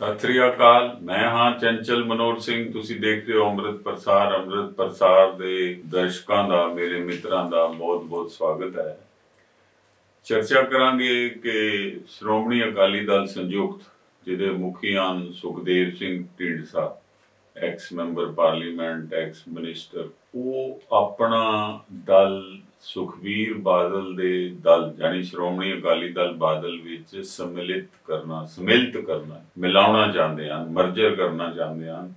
ਸਤਿ ਸ੍ਰੀ ਅਕਾਲ, ਮੈਂ ਹਾਂ ਚੰਚਲ ਮਨੋਜ ਸਿੰਘ। ਤੁਸੀਂ ਦੇਖ ਰਹੇ ਹੋ ਅੰਮ੍ਰਿਤ ਪ੍ਰਸਾਰ। ਅੰਮ੍ਰਿਤ ਪ੍ਰਸਾਰ ਦੇ ਦਰਸ਼ਕਾਂ ਦਾ, ਮੇਰੇ ਮਿੱਤਰਾਂ ਦਾ ਬਹੁਤ-ਬਹੁਤ ਸਵਾਗਤ ਹੈ। ਚਰਚਾ ਕਰਾਂਗੇ ਕਿ ਸ਼੍ਰੋਮਣੀ ਅਕਾਲੀ ਦਲ ਸੰਯੁਕਤ, ਜਿਹਦੇ ਮੁਖੀ ਹਨ Sukhdev Singh Dhindsa ex member parliament ex minister ਉਹ ਆਪਣਾ ਦਲ ਸੁਖਵੀਰ ਬਾਦਲ ਦੇ ਦਲ ਯਾਨੀ ਸ਼੍ਰੋਮਣੀ ਅਕਾਲੀ ਦਲ ਬਾਦਲ ਵਿੱਚ ਸਮਿਲਿਤ ਕਰਨਾ ਸਮਿਲਿਤ ਕਰਨਾ, ਮਿਲਾਉਣਾ ਚਾਹੁੰਦੇ ਹਨ, ਮਰਜਰ ਕਰਨਾ ਚਾਹੁੰਦੇ ਹਨ।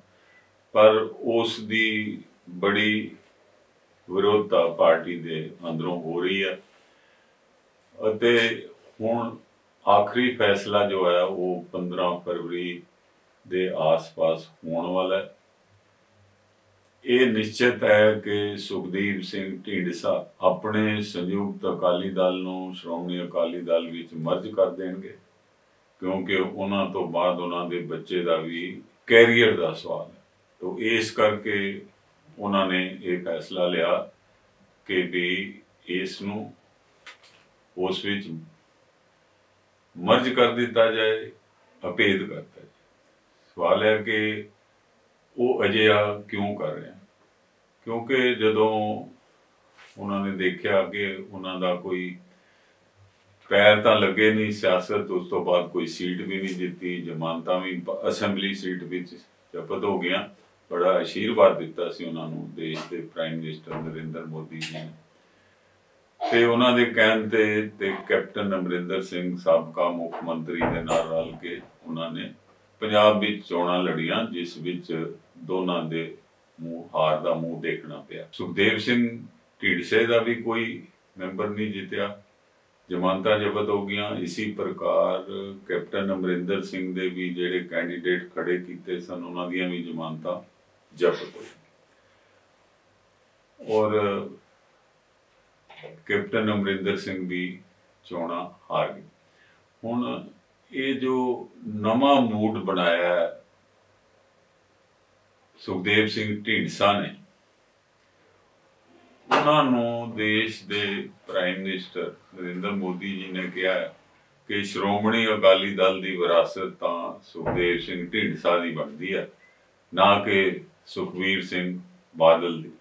ਪਰ ਉਸ ਦੀ ਬੜੀ ਵਿਰੋਧਤਾ ਪਾਰਟੀ ਦੇ ਅੰਦਰੋਂ ਹੋ ਰਹੀ ਹੈ। ਅਤੇ ਹੁਣ ਆਖਰੀ ਫੈਸਲਾ ਜੋ ਹੈ, ਉਹ 15 ਫਰਵਰੀ ਦੇ ਆਸ-ਪਾਸ ਹੋਣ ਵਾਲਾ ਹੈ। ਇਹ ਨਿਸ਼ਚਿਤ ਹੈ ਕਿ ਸੁਖਦੀਪ ਸਿੰਘ ਢੀਂਡਸਾ ਆਪਣੇ ਸੰਯੁਕਤ ਅਕਾਲੀ ਦਲ ਨੂੰ ਸ਼੍ਰੋਮਣੀ ਅਕਾਲੀ ਦਲ ਵਿੱਚ ਮਰਜ ਕਰ ਦੇਣਗੇ, ਕਿਉਂਕਿ ਉਹਨਾਂ ਤੋਂ ਬਾਅਦ ਉਹਨਾਂ ਦੇ ਬੱਚੇ ਦਾ ਵੀ ਕੈਰੀਅਰ ਦਾ ਸਵਾਲ ਹੈ। ਤੋਂ ਇਸ ਕਰਕੇ ਉਹਨਾਂ ਨੇ ਇਹ ਫੈਸਲਾ ਲਿਆ ਕਿ ਵੀ ਇਸ ਨੂੰ ਉਸ ਵਿੱਚ ਮਰਜ ਕਰ ਦਿੱਤਾ ਜਾਏ ਅਪੇਦ ਕਰਤਾ ਜਾਏ। ਸਵਾਲ ਹੈ ਕਿ ਉਹ ਅਜਿਹਾ ਕਿਉਂ ਕਰ ਰਿਹਾ? ਕਿਉਂਕਿ ਜਦੋਂ ਉਹਨਾਂ ਨੇ ਦੇਖਿਆ ਕਿ ਉਹਨਾਂ ਦਾ ਕੋਈ ਪੈਰ ਤਾਂ ਲੱਗੇ ਨਹੀਂ, ਸਿਆਸਤ ਉਸ ਤੋਂ ਬਾਅਦ ਕੋਈ ਸੀਟ ਵੀ ਨਹੀਂ ਦਿੱਤੀ, ਜ਼ਮਾਨਤਾਂ ਵੀ, ਅਸੈਂਬਲੀ ਸੀਟ ਵਿੱਚ ਜ਼ਬਤ ਹੋ ਗਿਆ ਬੜਾ ਆਸ਼ੀਰਵਾਦ ਦਿੱਤਾ ਸੀ ਉਹਨਾਂ ਨੂੰ ਦੇਸ਼ ਦੇ ਪ੍ਰਾਈਮ ਮਿਨਿਸਟਰ ਨਰਿੰਦਰ ਮੋਦੀ ਜੀ ਨੇ। ਤੇ ਉਹਨਾਂ ਦੇ ਕਹਿਣ ਤੇ ਤੇ ਕੈਪਟਨ ਅਮਰਿੰਦਰ ਸਿੰਘ ਸਾਬਕਾ ਮੁੱਖ ਮੰਤਰੀ ਦੇ ਨਾਲ ਰਲ ਕੇ ਉਹਨਾਂ ਨੇ ਪੰਜਾਬ ਵਿੱਚ ਚੋਣਾਂ ਲੜੀਆਂ, ਜਿਸ ਵਿੱਚ ਦੋਨਾਂ ਦੇ ਮੂੰਹ, ਹਾਰ ਦਾ ਮੂੰਹ ਦੇਖਣਾ ਪਿਆ। ਸੁਖਦੇਵ ਸਿੰਘ ਢੀਡਸੇ ਦਾ ਵੀ ਕੋਈ ਮੈਂਬਰ ਨਹੀਂ ਜਿੱਤਿਆ। ਜਮਾਨਤਾਂ ਜ਼ਬਤ ਹੋ ਗਈਆਂ। ਇਸੇ ਪ੍ਰਕਾਰ ਕੈਪਟਨ ਅਮਰਿੰਦਰ ਸਿੰਘ ਦੇ ਵੀ ਜਿਹੜੇ ਕੈਂਡੀਡੇਟ ਖੜੇ ਕੀਤੇ ਸਨ, ਉਹਨਾਂ ਦੀਆਂ ਵੀ ਜਮਾਨਤਾਂ ਜ਼ਬਤ ਹੋਈਆਂ ਔਰ ਕੈਪਟਨ ਅਮਰਿੰਦਰ ਸਿੰਘ ਵੀ ਚੋਣਾਂ ਹਾਰ ਗਏ। ਹੁਣ ਇਹ ਜੋ ਨਵਾਂ ਮੂਡ ਬਣਾਇਆ ਸੁਖਦੇਵ ਸਿੰਘ ਢੀਂਡਸਾ ਨੇ। ਉਹਨਾਂ ਨੂੰ ਦੇਸ਼ ਦੇ ਪ੍ਰਾਈਮ ਮਿਨਿਸਟਰ ਨਰਿੰਦਰ ਮੋਦੀ ਜੀ ਨੇ ਕਿਹਾ ਕਿ ਸ਼੍ਰੋਮਣੀ ਅਕਾਲੀ ਦਲ ਦੀ ਵਿਰਾਸਤ ਤਾਂ ਸੁਖਦੇਵ ਸਿੰਘ ਢੀਂਡਸਾ ਦੀ ਬਣਦੀ ਹੈ, ਨਾ ਕਿ ਸੁਖਵੀਰ ਸਿੰਘ ਬਾਦਲ ਦੀ।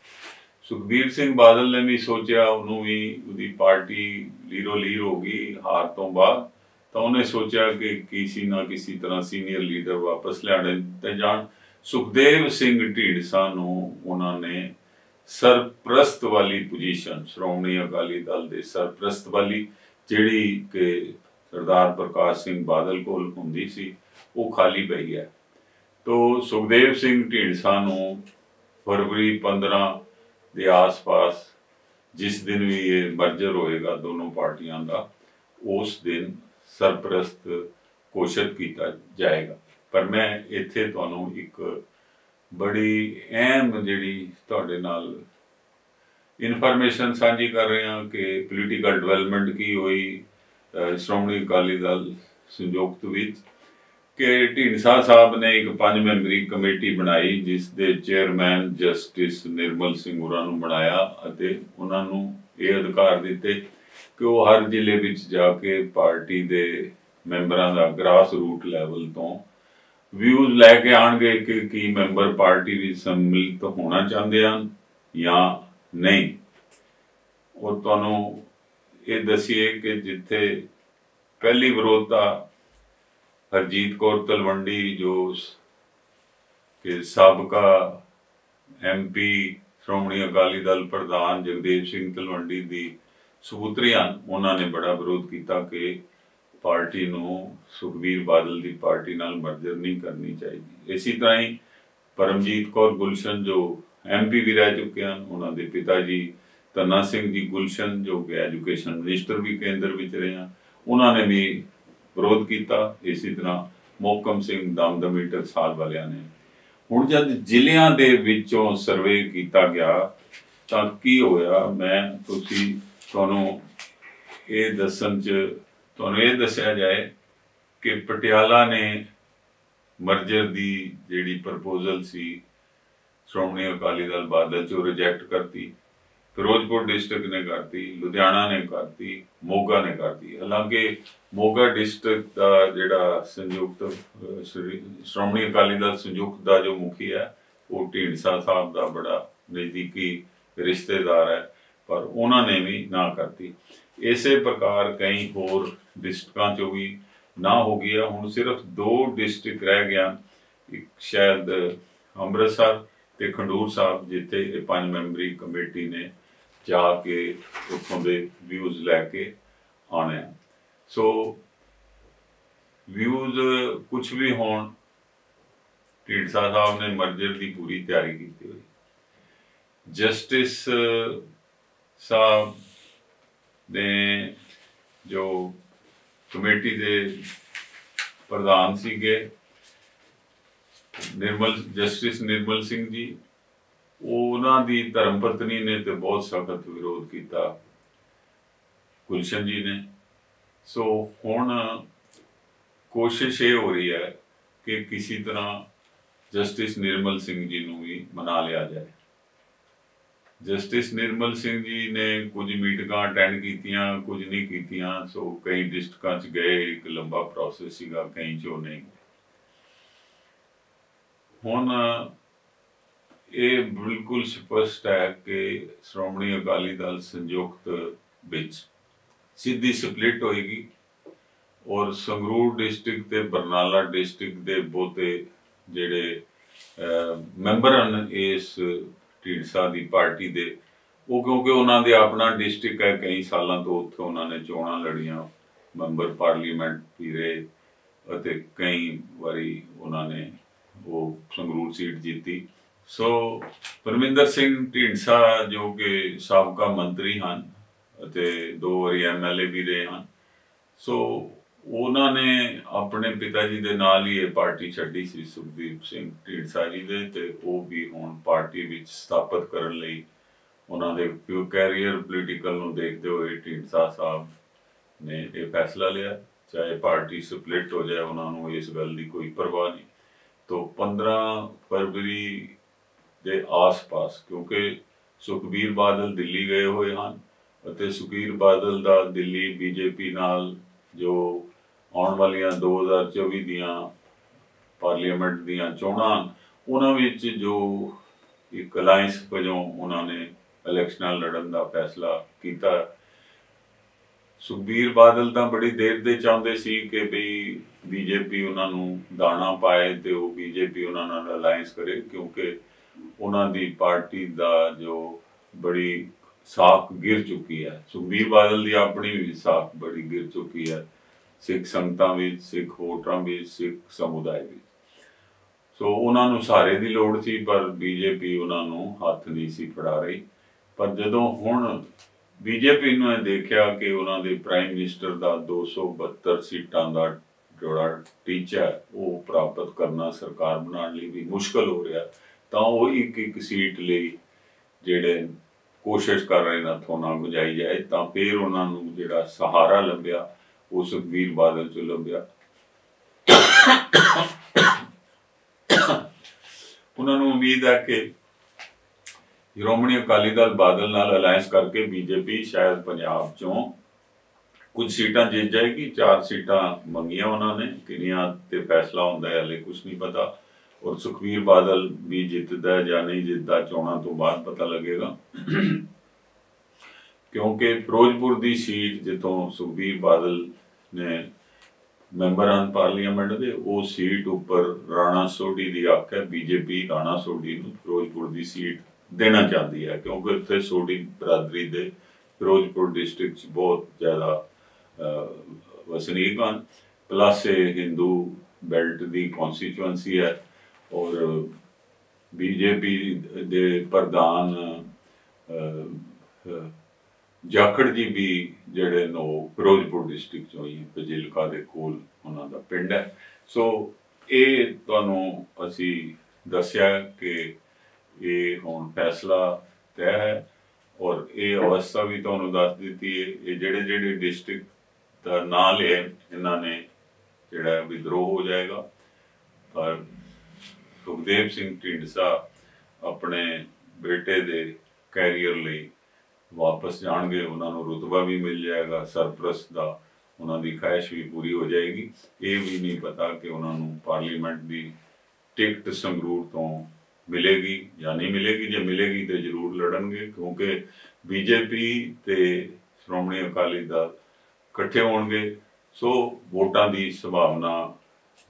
ਸੁਖਬੀਰ ਸਿੰਘ ਬਾਦਲ ਨੇ ਵੀ ਸੋਚਿਆ, ਉਹਨੂੰ ਵੀ ਉਹਦੀ ਪਾਰਟੀ ਲੀਰੋ ਲੀਰ ਹੋ ਗਈ ਹਾਰ ਤੋਂ ਬਾਅਦ, ਤਾਂ ਉਹਨੇ ਸੋਚਿਆ ਕਿ ਕਿਸੇ ਨਾ ਕਿਸੇ ਤਰ੍ਹਾਂ ਸੀਨੀਅਰ ਲੀਡਰ ਵਾਪਸ ਲਿਆਣੇ ਤੇ ਜਾਣ। ਸੁਖਦੇਵ ਸਿੰਘ ਢੀਂਡਸਾ ਨੂੰ ਉਹਨਾਂ ਨੇ ਸਰਪ੍ਰਸਤ ਵਾਲੀ ਪੋਜੀਸ਼ਨ ਸ਼੍ਰੋਮਣੀ ਅਕਾਲੀ ਦਲ ਦੇ ਸਰਪ੍ਰਸਤ ਵਾਲੀ, ਜਿਹੜੀ ਕਿ ਸਰਦਾਰ ਪ੍ਰਕਾਸ਼ ਸਿੰਘ ਬਾਦਲ ਕੋਲ ਹੁੰਦੀ ਸੀ, ਉਹ ਖਾਲੀ ਪਈ ਹੈ। ਤੋਂ ਸੁਖਦੇਵ ਸਿੰਘ ਢੀਂਡਸਾ ਨੂੰ ਫਰਵਰੀ 15 ਦੇ ਆਸ-ਪਾਸ ਜਿਸ ਦਿਨ ਵੀ ਇਹ ਮਰਜਰ ਹੋਏਗਾ ਦੋਨੋਂ ਪਾਰਟੀਆਂ ਦਾ, ਉਸ ਦਿਨ ਸਰਪ੍ਰਸਤ ਕੋਸ਼ਿਸ਼ ਕੀਤਾ ਜਾਏਗਾ। ਪਰ ਮੈਂ ਇੱਥੇ ਤੁਹਾਨੂੰ ਇੱਕ ਬੜੀ ਅਹਿਮ ਜਿਹੜੀ ਤੁਹਾਡੇ ਨਾਲ ਇਨਫੋਰਮੇਸ਼ਨ ਸਾਂਝੀ ਕਰ ਰਹੇ ਹਾਂ ਕਿ ਪੋਲੀਟੀਕਲ ਡਿਵੈਲਪਮੈਂਟ ਕੀ ਹੋਈ ਸ਼੍ਰੋਮਣੀ ਅਕਾਲੀ ਦਲ ਸੰਯੁਕਤ ਵਿੱਚ ਕਿ ਢੀਂਡਸਾ ਸਾਹਿਬ ਨੇ ਇੱਕ ਪੰਜ ਮੈਂਬਰੀ ਕਮੇਟੀ ਬਣਾਈ, ਜਿਸ ਦੇ ਚੇਅਰਮੈਨ ਜਸਟਿਸ ਨਿਰਮਲ ਸਿੰਘ ਹੋਰਾਂ ਨੂੰ ਬਣਾਇਆ ਅਤੇ ਉਹਨਾਂ ਨੂੰ ਇਹ ਅਧਿਕਾਰ ਦਿੱਤੇ ਕਿ ਉਹ ਹਰ ਜ਼ਿਲ੍ਹੇ ਵਿੱਚ ਜਾ ਕੇ ਪਾਰਟੀ ਦੇ ਮੈਂਬਰਾਂ ਦਾ ਗ੍ਰਾਸ ਰੂਟ ਲੈਵਲ ਤੋਂ ਵਿਊਜ਼ ਲੈ ਕੇ ਆਣਗੇ ਕਿ ਕੀ ਮੈਂਬਰ ਪਾਰਟੀ ਵਿੱਚ ਸੰਮਿਲਿਤ ਹੋਣਾ ਚਾਹੁੰਦੇ ਹਨ ਜਾਂ ਨਹੀਂ। ਉਹ ਤੁਹਾਨੂੰ ਇਹ ਦਸੀਏ ਕਿ ਜਿੱਥੇ ਪਹਿਲੀ ਵਿਰੋਧਤਾ ਹਰਜੀਤ ਕੌਰ ਤਲਵੰਡੀ, ਜੋ ਕਿ ਸਾਬਕਾ ਐਮਪੀ ਸ਼੍ਰੋਮਣੀ ਅਕਾਲੀ ਦਲ ਪ੍ਰਧਾਨ ਜਗਦੇਵ ਸਿੰਘ ਤਲਵੰਡੀ ਦੀ ਸਬੂਤਰੀਆਂ ਉਹਨਾਂ ਨੇ ਬੜਾ ਵਿਰੋਧ ਕੀਤਾ ਕਿ ਪਾਰਟੀ ਨੂੰ ਸੁਖਬੀਰ ਬਾਦਲ ਦੀ ਪਾਰਟੀ ਨਾਲ ਮਰਜਰ ਨਹੀਂ ਕਰਨੀ ਚਾਹੀਦੀ। ਇਸੇ ਤਰ੍ਹਾਂ ਹੀ ਪਰਮਜੀਤ ਕੌਰ ਗੁਲਸ਼ਨ ਜੋ ਐਮਪੀ ਵੀ ਰਹਿ ਚੁੱਕੇ ਹਨ, ਉਹਨਾਂ ਦੇ ਪਿਤਾ ਜੀ ਤਨਾ ਸਿੰਘ ਜੀ ਗੁਲਸ਼ਨ ਜੋ ਕਿ ਐਜੂਕੇਸ਼ਨ ਮਿਨਿਸਟਰ ਵੀ ਕੇਂਦਰ ਵਿੱਚ ਰਹੇ ਹਨ, ਉਹਨਾਂ ਨੇ ਵੀ ਵਿਰੋਧ ਕੀਤਾ। ਇਸੇ ਤਰ੍ਹਾਂ ਮੋਕਮ ਸਿੰਘ ਦਮਦਮੀ ਟਕਸਾਲ ਵਾਲਿਆਂ ਨੇ। ਹੁਣ ਜਦ ਜ਼ਿਲ੍ਹਿਆਂ ਦੇ ਵਿੱਚੋਂ ਸਰਵੇ ਕੀਤਾ ਗਿਆ, ਤਾਂ ਕੀ ਹੋਇਆ? ਮੈਂ, ਤੁਸੀਂ ਤੁਹਾਨੂੰ ਇਹ ਦੱਸਣ ਚ ਤੁਹਾਨੂੰ ਇਹ ਦੱਸਿਆ ਜਾਏ ਕਿ ਪਟਿਆਲਾ ਨੇ ਮਰਜਰ ਦੀ ਜਿਹੜੀ ਪ੍ਰਪੋਜ਼ਲ ਸੀ, ਸ਼੍ਰੋਮਣੀ ਅਕਾਲੀ ਦਲ ਬਾਦਲ ਚੋਂ ਰਿਜੈਕਟ ਕਰਤੀ, ਫਿਰੋਜ਼ਪੁਰ ਡਿਸਟ੍ਰਿਕਟ ਨੇ ਕਰਤੀ, ਲੁਧਿਆਣਾ ਨੇ ਕਰਤੀ, ਮੋਗਾ ਨੇ ਕਰਤੀ। ਹਾਲਾਂਕਿ ਮੋਗਾ ਡਿਸਟ੍ਰਿਕਟ ਦਾ ਜਿਹੜਾ ਸੰਯੁਕਤ ਸ਼੍ਰੋਮਣੀ ਅਕਾਲੀ ਦਲ ਸੰਯੁਕਤ ਦਾ ਜੋ ਮੁਖੀ ਹੈ, ਉਹ ਢੀਂਡਸਾ ਸਾਹਿਬ ਦਾ ਬੜਾ ਨਜ਼ਦੀਕੀ ਰਿਸ਼ਤੇਦਾਰ ਹੈ। ਪਰ ਉਹਨਾਂ ਨੇ ਵੀ ਨਾ ਕਰਤੀ। ਇਸੇ ਪ੍ਰਕਾਰ ਕਈ ਹੋਰ ਡਿਸਟ੍ਰਿਕਾਂ ਚੋਂ ਵੀ ਨਾ ਹੋ ਗਿਆ। ਹੁਣ ਸਿਰਫ ਦੋ ਡਿਸਟ੍ਰਿਕਟ ਰਹਿ ਗਿਆ। ਇੱਕ ਸ਼ਾਇਦ ਅੰਮ੍ਰਿਤਸਰ ਤੇ ਖੰਡੂਰ ਸਾਹਿਬ, ਜਿੱਥੇ ਇਹ ਪੰਜ ਮੈਂਬਰੀ ਕਮੇਟੀ ਨੇ ਜਾ ਕੇ ਉੱਥੋਂ ਦੇ ਵਿਊਜ਼ ਲੈ ਕੇ ਆਣੇ ਸੋ ਵਿਊਜ਼ ਕੁਝ ਵੀ ਹੋਣ, ਢੀਂਡਸਾ ਸਾਹਿਬ ਨੇ ਮਰਜਰ ਦੀ ਪੂਰੀ ਤਿਆਰੀ ਕੀਤੀ ਹੋਈ। ਜਸਟਿਸ ਸਾਹਿਬ ਨੇ ਜੋ ਕਮੇਟੀ ਦੇ ਪ੍ਰਧਾਨ ਸੀਗੇ, ਨਿਰਮਲ, ਜਸਟਿਸ ਨਿਰਮਲ ਸਿੰਘ ਜੀ, ਉਹਨਾਂ ਦੀ ਧਰਮ ਪਤਨੀ ਨੇ ਤੇ ਬਹੁਤ ਸਖਤ ਵਿਰੋਧ ਕੀਤਾ, ਗੁਲਸ਼ਨ ਜੀ ਨੇ। ਸੋ ਹੁਣ ਕੋਸ਼ਿਸ਼ ਇਹ ਹੋ ਰਹੀ ਹੈ ਕਿ ਕਿਸੇ ਤਰ੍ਹਾਂ ਜਸਟਿਸ ਨਿਰਮਲ ਸਿੰਘ ਜੀ ਨੂੰ ਵੀ ਮਨਾ ਲਿਆ ਜਾਏ। ਜਸਟਿਸ ਨਿਰਮਲ ਸਿੰਘ ਜੀ ਨੇ ਕੁਝ ਮੀਟਿੰਗਾਂ ਅਟੈਂਡ ਕੀਤੀਆਂ, ਕੁਝ ਨਹੀਂ ਕੀਤੀਆਂ, ਸੋ ਕਈ ਡਿਸਟ੍ਰਿਕਾਂ 'ਚ ਗਏ, ਇੱਕ ਲੰਬਾ ਪ੍ਰੋਸੈਸ ਸੀਗਾ, ਕਈ 'ਚੋਂ ਨਹੀਂ। ਹੁਣ, ਇਹ ਬਿਲਕੁਲ ਸਪਸ਼ਟ ਹੈ ਕਿ ਸ਼੍ਰੋਮਣੀ ਅਕਾਲੀ ਦਲ ਸੰਯੁਕਤ ਵਿੱਚ ਸਿੱਧੀ ਸਪਲਿਟ ਹੋਏਗੀ ਔਰ ਸੰਗਰੂਰ ਡਿਸਟ੍ਰਿਕਟ ਤੇ ਬਰਨਾਲਾ ਡਿਸਟ੍ਰਿਕਟ ਦੇ ਬਹੁਤੇ ਜਿਹੜੇ ਮੈਂਬਰ ਹਨ, ਇਸ ਢੀਂਡਸਾ ਦੀ ਪਾਰਟੀ ਦੇ। ਉਹ ਕਿਉਂਕਿ ਉਹਨਾਂ ਦੇ ਆਪਣਾ ਡਿਸਟ੍ਰਿਕਟ ਹੈ, ਕਈ ਸਾਲਾਂ ਤੋਂ ਉੱਥੇ ਉਹਨਾਂ ਨੇ ਚੋਣਾਂ ਲੜੀਆਂ, ਮੈਂਬਰ ਪਾਰਲੀਮੈਂਟ ਵੀ ਰਹੇ ਅਤੇ ਕਈ ਵਾਰੀ ਉਹਨਾਂ ਨੇ ਉਹ ਸੰਗਰੂਰ ਸੀਟ ਜਿੱਤੀ। ਸੋ ਪਰਮਿੰਦਰ ਸਿੰਘ ਢੀਂਡਸਾ ਜੋ ਕਿ ਸਾਬਕਾ ਮੰਤਰੀ ਹਨ ਅਤੇ ਦੋ ਵਾਰੀ ਐਮਐਲਏ ਵੀ ਰਹੇ ਹਨ। ਸੋ ਉਹਨਾਂ ਨੇ ਆਪਣੇ ਪਿਤਾ ਜੀ ਦੇ ਨਾਲ ਹੀ ਇਹ ਪਾਰਟੀ ਛੱਡੀ ਸੀ ਸੁਖਦੀਪ ਸਿੰਘ ਢੀਂਡਸਾ ਜੀ ਦੇ ਤੇ ਉਹ ਵੀ ਹੁਣ ਪਾਰਟੀ ਵਿੱਚ ਸਥਾਪਿਤ ਕਰਨ ਲਈ ਉਹਨਾਂ ਦੇ ਪਿਓ ਕੈਰੀਅਰ ਪੋਲੀਟੀਕਲ ਨੂੰ ਦੇਖਦੇ ਹੋਏ ਢੀਂਡਸਾ ਸਾਹਿਬ ਨੇ ਇਹ ਫੈਸਲਾ ਲਿਆ। ਚਾਹੇ ਪਾਰਟੀ ਸਪਲਿਟ ਹੋ ਜਾਏ, ਉਹਨਾਂ ਨੂੰ ਇਸ ਗੱਲ ਦੀ ਕੋਈ ਪਰਵਾਹ ਨਹੀਂ। ਤੋਂ 15 ਫਰਵਰੀ ਦੇ ਆਸ-ਪਾਸ, ਕਿਉਂਕਿ ਸੁਖਬੀਰ ਬਾਦਲ ਦਿੱਲੀ ਗਏ ਹੋਏ ਹਨ ਅਤੇ ਸੁਖਬੀਰ ਬਾਦਲ ਦਾ ਦਿੱਲੀ ਬੀਜੇਪੀ ਨਾਲ ਜੋ ਆਉਣ ਵਾਲੀਆਂ 2024 ਦੀਆਂ ਪਾਰਲੀਮੈਂਟ ਦੀਆਂ ਚੋਣਾਂ, ਉਹਨਾਂ ਵਿੱਚ ਜੋ ਇੱਕ ਅਲਾਈਅੰਸ ਵਜੋਂ ਉਹਨਾਂ ਨੇ ਇਲੈਕਸ਼ਨਾਂ ਲੜਨ ਦਾ ਫੈਸਲਾ ਕੀਤਾ। ਸੁਖਬੀਰ ਬਾਦਲ ਤਾਂ ਬੜੀ ਦੇਰ ਦੇ ਚਾਹੁੰਦੇ ਸੀ ਕਿ ਵੀ ਬੀਜੇਪੀ ਉਹਨਾਂ ਨੂੰ ਦਾਣਾ ਪਾਏ ਤੇ ਉਹ ਬੀਜੇਪੀ ਉਹਨਾਂ ਨਾਲ ਅਲਾਈਅੰਸ ਕਰੇ, ਕਿਉਂਕਿ ਉਹਨਾਂ ਦੀ ਪਾਰਟੀ ਦਾ ਜੋ ਬੜੀ ਸਾਖ ਗਿਰ ਚੁੱਕੀ ਹੈ। ਸੁਖਬੀਰ ਬਾਦਲ ਦੀ ਆਪਣੀ ਵੀ ਸਾਖ ਬੜੀ ਗਿਰ ਚੁੱਕੀ ਹੈ। ਸਿੱਖ ਸੰਗਤਾਂ ਵਿੱਚ, ਸਿੱਖ ਵੋਟਰਾਂ ਵਿੱਚ, ਸਿੱਖ ਸਮੁਦਾਇ ਵਿੱਚ। ਸੋ ਉਹਨਾਂ ਨੂੰ ਸਾਰੇ ਦੀ ਲੋੜ ਸੀ, ਪਰ ਬੀਜੇਪੀ ਉਹਨਾਂ ਨੂੰ ਹੱਥ ਨਹੀਂ ਸੀ ਫੜਾ ਰਹੀ। ਪਰ ਜਦੋਂ ਹੁਣ ਬੀਜੇਪੀ ਨੂੰ ਇਹ ਦੇਖਿਆ ਕਿ ਉਹਨਾਂ ਦੇ ਪ੍ਰਾਈਮ ਮਿਨਿਸਟਰ ਦਾ 272 ਸੀਟਾਂ ਦਾ ਜਿਹੜਾ ਟੀਚਾ ਉਹ ਪ੍ਰਾਪਤ ਕਰਨਾ ਸਰਕਾਰ ਬਣਾਉਣ ਲਈ ਵੀ ਮੁਸ਼ਕਲ ਹੋ ਰਿਹਾ, ਤਾਂ ਉਹ ਇੱਕ ਇੱਕ ਸੀਟ ਲਈ ਜਿਹੜੇ ਕੋਸ਼ਿਸ਼ ਕਰ ਰਹੇ ਨਾ ਥੋਨਾ ਗੁਜਾਈ ਜਾਏ, ਤਾਂ ਫਿਰ ਉਹਨਾਂ ਨੂੰ ਜਿਹੜਾ ਸਹਾਰਾ ਲੱਭਿਆ। ਉਹ ਸੁਖਬੀਰ ਬਾਦਲ ਚ ਲੱਭਿਆ। ਉਹਨਾਂ ਨੂੰ ਉਮੀਦ ਹੈ ਕਿ ਸ਼੍ਰੋਮਣੀ ਅਕਾਲੀ ਦਲ ਬਾਦਲ ਨਾਲ ਅਲਾਈਅੰਸ ਕਰਕੇ ਬੀਜੇਪੀ ਸ਼ਾਇਦ ਪੰਜਾਬ ਚੋਂ ਕੁਝ ਸੀਟਾਂ ਜਿੱਤ ਜਾਏਗੀ। ਚਾਰ ਸੀਟਾਂ ਮੰਗੀਆਂ ਉਹਨਾਂ ਨੇ। ਕਿੰਨੀਆਂ ਤੇ ਫੈਸਲਾ ਹੁੰਦਾ ਹੈ ਹਲੇ ਕੁਝ ਨਹੀਂ ਪਤਾ। ਔਰ ਸੁਖਵੀਰ ਬਾਦਲ ਵੀ ਜਿੱਤਦਾ ਜਾਂ ਨਹੀਂ ਜਿੱਤਦਾ ਚੋਣਾਂ ਤੋਂ ਬਾਅਦ ਪਤਾ ਲੱਗੇਗਾ। ਕਿਉਂਕਿ ਫਿਰੋਜ਼ਪੁਰ ਦੀ ਸੀਟ ਜਿੱਥੋਂ ਸੁਖਬੀਰ ਬਾਦਲ ਨੇ ਮੈਂਬਰ ਹਨ ਪਾਰਲੀਮੈਂਟ ਦੇ, ਉਹ ਸੀਟ ਉੱਪਰ ਰਾਣਾ ਸੋਢੀ ਦੀ ਹੱਕ ਹੈ, ਬੀਜੇਪੀ ਰਾਣਾ ਸੋਢੀ ਨੂੰ ਫਿਰੋਜ਼ਪੁਰ ਦੀ ਸੀਟ ਦੇਣਾ ਚਾਹਦੀ ਹੈ, ਕਿਉਂਕਿ ਉੱਥੇ ਸੋਢੀ ਬਰਾਦਰੀ ਦੇ ਫਿਰੋਜ਼ਪੁਰ ਡਿਸਟ੍ਰਿਕਟ 'ਚ ਬਹੁਤ ਜ਼ਿਆਦਾ ਵਸਨੀਕ ਹਨ। ਪਲੱਸ ਇਹ ਹਿੰਦੂ ਬੈਲਟ ਦੀ ਕਨਸਟੀਚੁਐਂਸੀ ਹੈ ਔਰ ਬੀਜੇਪੀ ਦੇ ਪ੍ਰਧਾਨ ਜਾਖੜ ਜੀ ਵੀ ਜਿਹੜੇ ਨੋ ਫਿਰੋਜ਼ਪੁਰ ਡਿਸਟ੍ਰਿਕਟ ਚੋਂ ਹੀ ਫਜ਼ਿਲਕਾ ਦੇ ਕੋਲ ਉਹਨਾਂ ਦਾ ਪਿੰਡ ਹੈ। ਸੋ ਇਹ ਤੁਹਾਨੂੰ ਅਸੀਂ ਦੱਸਿਆ ਕਿ ਇਹ ਹੁਣ ਫੈਸਲਾ ਤੈਅ ਹੈ ਔਰ ਇਹ ਅਵਸਥਾ ਵੀ ਤੁਹਾਨੂੰ ਦੱਸ ਦਿੱਤੀ ਹੈ। ਇਹ ਜਿਹੜੇ ਜਿਹੜੇ ਡਿਸਟ੍ਰਿਕਟ ਦਾ ਨਾਂ ਲਿਆ, ਇਹਨਾਂ ਨੇ ਜਿਹੜਾ ਵਿਦਰੋਹ ਹੋ ਜਾਏਗਾ ਪਰ ਸੁਖਦੇਵ ਸਿੰਘ ਢੀਂਡਸਾ ਆਪਣੇ ਬੇਟੇ ਦੇ ਕੈਰੀਅਰ ਲਈ ਵਾਪਸ ਜਾਣਗੇ, ਉਹਨਾਂ ਨੂੰ ਰੁਤਬਾ ਵੀ ਮਿਲ ਜਾਏਗਾ, ਸਰਪ੍ਰਸਤ ਦਾ ਉਹਨਾਂ ਦੀ ਖਾਹਿਸ਼ ਵੀ ਪੂਰੀ ਹੋ ਜਾਏਗੀ। ਇਹ ਵੀ ਨਹੀਂ ਪਤਾ ਕਿ ਉਹਨਾਂ ਨੂੰ ਪਾਰਲੀਮੈਂਟ ਦੀ ਟਿਕਟ ਸੰਗਰੂਰ ਤੋਂ ਮਿਲੇਗੀ ਜਾਂ ਨਹੀਂ ਮਿਲੇਗੀ। ਜੇ ਮਿਲੇਗੀ ਤੇ ਜ਼ਰੂਰ ਲੜਨਗੇ, ਕਿਉਂਕਿ ਬੀਜੇਪੀ ਤੇ ਸ਼੍ਰੋਮਣੀ ਅਕਾਲੀ ਦਲ ਇਕੱਠੇ ਹੋਣਗੇ, ਸੋ ਵੋਟਾਂ ਦੀ ਸੰਭਾਵਨਾ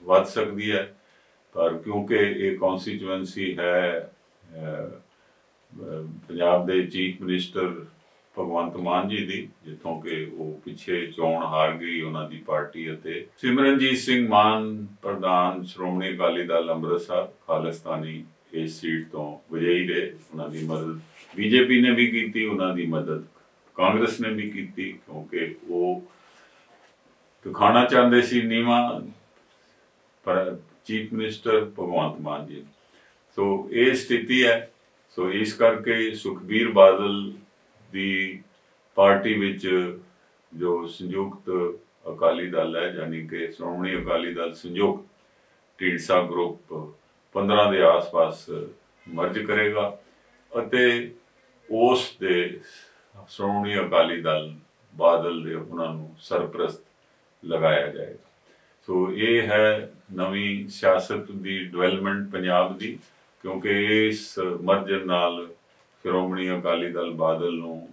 ਵੱਧ ਸਕਦੀ ਹੈ। ਪਰ ਕਿਉਂਕਿ ਇਹ ਕਨਸਟੀਚੁਐਂਸੀ ਹੈ ਪੰਜਾਬ ਦੇ ਚੀਫ ਮਿਨਿਸਟਰ ਭਗਵੰਤ ਮਾਨ ਜੀ ਦੀ, ਜਿੱਥੋਂ ਕਿ ਉਹ ਪਿੱਛੇ ਚੋਣ ਹਾਰ ਗਈ ਉਹਨਾਂ ਦੀ ਪਾਰਟੀ ਅਤੇ ਸਿਮਰਨਜੀਤ ਸਿੰਘ ਮਾਨ, ਪ੍ਰਧਾਨ ਸ਼੍ਰੋਮਣੀ ਅਕਾਲੀ ਦਲ ਅੰਮ੍ਰਿਤਸਰ, ਖਾਲਿਸਤਾਨੀ ਇਸ ਸੀਟ ਤੋਂ ਵਿਜੇਈ ਰਹੇ। ਉਹਨਾਂ ਦੀ ਮਦਦ ਬੀਜੇਪੀ ਨੇ ਵੀ ਕੀਤੀ, ਉਹਨਾਂ ਦੀ ਮਦਦ ਕਾਂਗਰਸ ਨੇ ਵੀ ਕੀਤੀ, ਕਿਉਂਕਿ ਉਹ ਦਿਖਾਣਾ ਚਾਹੁੰਦੇ ਸੀ ਨੀਵਾ ਪਰ ਚੀਫ ਮਿਨਿਸਟਰ ਭਗਵੰਤ ਮਾਨ ਜੀ। ਸੋ ਇਹ ਸਥਿਤੀ ਹੈ। ਸੋ ਇਸ ਕਰਕੇ ਸੁਖਬੀਰ ਬਾਦਲ ਦੀ ਪਾਰਟੀ ਵਿੱਚ ਜੋ ਸੰਯੁਕਤ ਅਕਾਲੀ ਦਲ ਹੈ, ਯਾਨੀ ਕਿ ਸ਼੍ਰੋਮਣੀ ਅਕਾਲੀ ਦਲ ਸੰਯੁਕਤ ਢੀਂਡਸਾ ਗਰੁੱਪ 15 ਦੇ ਆਸ-ਪਾਸ ਮਰਜ ਕਰੇਗਾ ਅਤੇ ਉਸ ਦੇ ਸ਼੍ਰੋਮਣੀ ਅਕਾਲੀ ਦਲ ਬਾਦਲ ਦੇ ਉਹਨਾਂ ਨੂੰ ਸਰਪ੍ਰਸਤ ਲਗਾਇਆ ਜਾਏਗਾ। ਸੋ ਇਹ ਹੈ ਨਵੀਂ ਸਿਆਸਤ ਦੀ ਡਿਵੈਲਪਮੈਂਟ ਪੰਜਾਬ ਦੀ, ਕਿਉਂਕਿ ਇਸ ਮਰਜਰ ਨਾਲ ਸ਼੍ਰੋਮਣੀ ਅਕਾਲੀ ਦਲ ਬਾਦਲ ਨੂੰ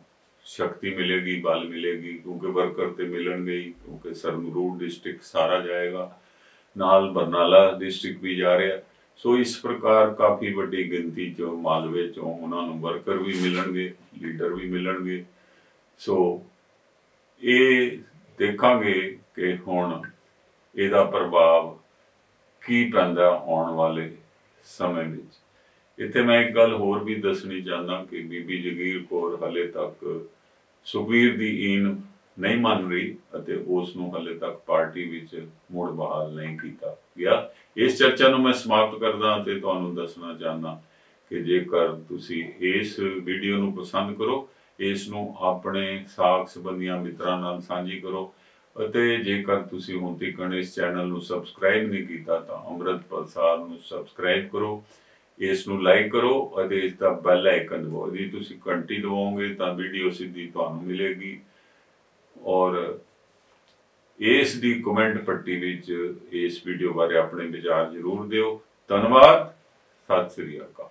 ਸ਼ਕਤੀ ਮਿਲੇਗੀ, ਬਲ ਮਿਲੇਗੀ, ਕਿਉਂਕਿ ਵਰਕਰ ਤੇ ਮਿਲਣਗੇ ਕਿਉਂਕਿ ਸਰਮਰੂਰ ਡਿਸਟ੍ਰਿਕਟ ਸਾਰਾ ਜਾਏਗਾ, ਨਾਲ ਬਰਨਾਲਾ ਡਿਸਟ੍ਰਿਕਟ ਵੀ ਜਾ ਰਿਹਾ। ਸੋ ਇਸ ਪ੍ਰਕਾਰ ਕਾਫੀ ਵੱਡੀ ਗਿਣਤੀ ਚ ਮਾਲਵੇ ਚੋਂ ਉਹਨਾਂ ਨੂੰ ਵਰਕਰ ਵੀ ਮਿਲਣਗੇ ਲੀਡਰ ਵੀ ਮਿਲਣਗੇ। ਸੋ ਇਹ ਦੇਖਾਂਗੇ ਕਿ ਹੁਣ ਇਹਦਾ ਪ੍ਰਭਾਵ ਕੀ ਪੈਂਦਾ ਆਉਣ ਵਾਲੇ ਸਮੇਂ ਵਿੱਚ। ਇੱਥੇ ਮੈਂ ਇੱਕ ਗੱਲ ਹੋਰ ਵੀ ਦੱਸਣੀ ਚਾਹੁੰਦਾ ਕਿ ਬੀਬੀ ਜਗੀਰ ਕੌਰ ਹਲੇ ਤੱਕ ਸੁਖਬੀਰ ਦੀ ਈਨ ਨਹੀਂ ਮੰਨ ਰਹੀ ਅਤੇ ਉਸ ਨੂੰ ਹਲੇ ਤੱਕ ਪਾਰਟੀ ਵਿੱਚ ਮੁੜ ਬਹਾਲ ਨਹੀਂ ਕੀਤਾ ਗਿਆ। ਇਸ ਚਰਚਾ ਨੂੰ ਮੈਂ ਸਮਾਪਤ ਕਰਦਾ ਤੇ ਤੁਹਾਨੂੰ ਦੱਸਣਾ ਚਾਹੁੰਦਾ ਕਿ ਜੇਕਰ ਤੁਸੀਂ ਇਸ ਵੀਡੀਓ ਨੂੰ ਪਸੰਦ ਕਰੋ, ਇਸ ਨੂੰ ਆਪਣੇ ਸਾਖ ਸੰਬੰਧੀਆਂ ਮਿੱਤਰਾਂ ਨਾਲ ਸਾਂਝੀ ਕਰੋ ਅਤੇ ਜੇਕਰ ਤੁਸੀਂ ਹੁਣ ਤੱਕ ਇਸ ਚੈਨਲ ਨੂੰ ਸਬਸਕ੍ਰਾਈਬ ਨਹੀਂ ਕੀਤਾ ਤਾਂ ਅੰਮ੍ਰਿਤ ਪ੍ਰਸਾਦ ਨੂੰ ਸਬਸਕ੍ਰਾਈਬ ਕਰੋ। ਇਸ ਨੂੰ ਲਾਈਕ ਕਰੋ ਅਤੇ ਇਸ ਦਾ ਬੈਲ ਆਈਕਨ ਦਬਾਓ। ਜੇ ਤੁਸੀਂ ਘੰਟੀ ਦਬਾਓਗੇ ਤਾਂ ਵੀਡੀਓ ਸਿੱਧੀ ਤੁਹਾਨੂੰ ਮਿਲੇਗੀ। ਔਰ ਇਸ ਦੀ ਕਮੈਂਟ ਪੱਟੀ ਵਿੱਚ ਇਸ ਵੀਡੀਓ ਬਾਰੇ ਆਪਣੇ ਵਿਚਾਰ ਜ਼ਰੂਰ ਦਿਓ। ਧੰਨਵਾਦ। ਸਤਿ ਸ੍ਰੀ ਅਕਾਲ।